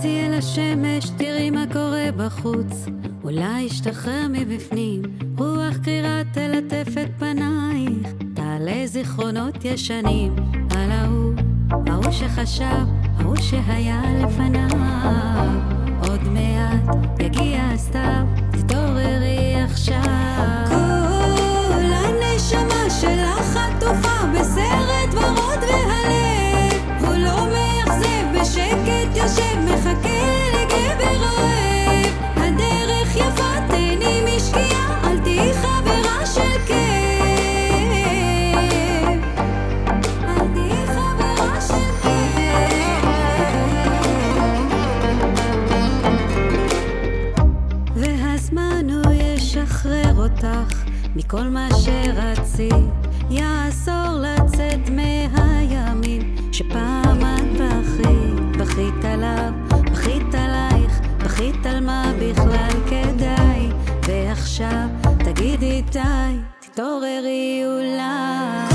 צאי אל השמש, תראי מה קורה בחוץ. אולי ישתחרר מבפנים, רוח קרירה תלטף את פנייך. תעלה זיכרונות ישנים על ההוא, ההוא שחשב, ההוא שהיה לפניו. עוד מעט יגיע הסתיו, תתעוררי עכשיו. בשקט יושב, מחכה לגבר אוהב. הדרך יפה, תהני משקיעה, אל תהיי חברה של כאב. אל תהיי חברה של כאב. והזמן הוא ישחרר אותך מכל מה שרצית, יאסור לצאת מהימים בכית על מה בכלל כדאי, ועכשיו תגידי די, תתעוררי אולי.